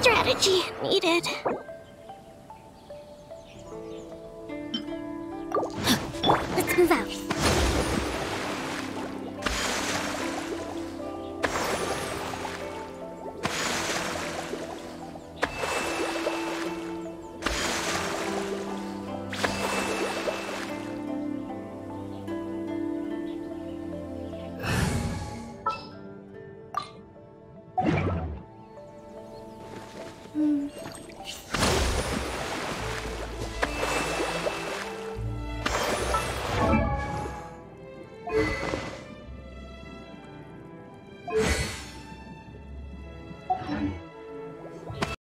Strategy needed. Let's move out. 嗯。